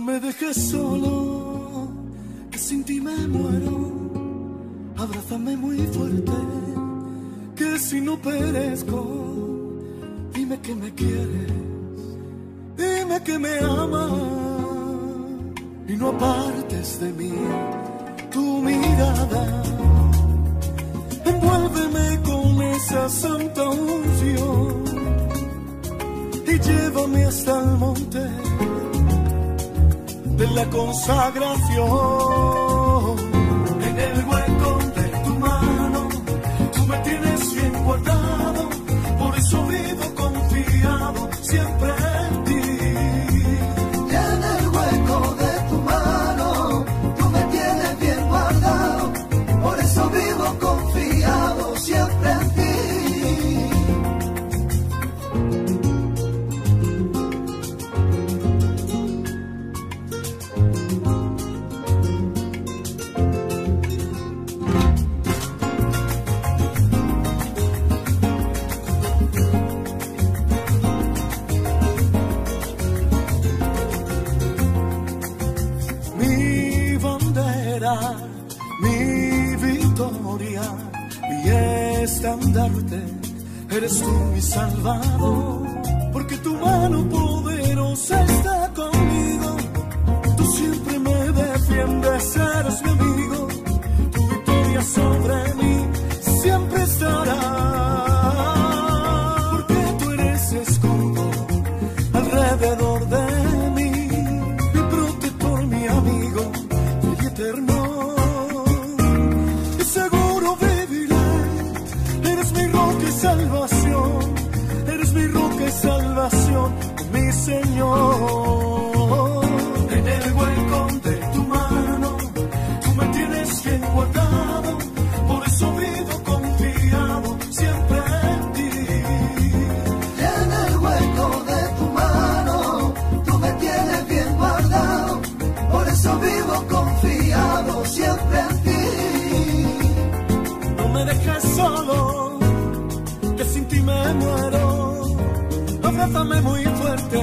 dejes solo, que sin ti me muero. Abrázame muy fuerte, que si no perezco, dime que me quieres, dime que me amas y no apartes de mí tu mirada. Envuélveme con esa santa unción y llévame hasta el monte de la consagración. En el estandarte, eres tú mi salvador, porque tu mano poderosa está conmigo, tú siempre me defiendes, eres mi amigo, tu victoria sobre mí siempre estará, porque tú eres escudo alrededor de mí, mi protector, mi amigo, y eterno. Salvación, eres mi roca y salvación, mi Señor. En el hueco de tu mano, tú me tienes bien guardado, por eso vivo confiado siempre en ti. En el hueco de tu mano, tú me tienes bien guardado, por eso vivo confiado siempre en ti. No me dejes solo, que sin ti me muero. Abrázame muy fuerte,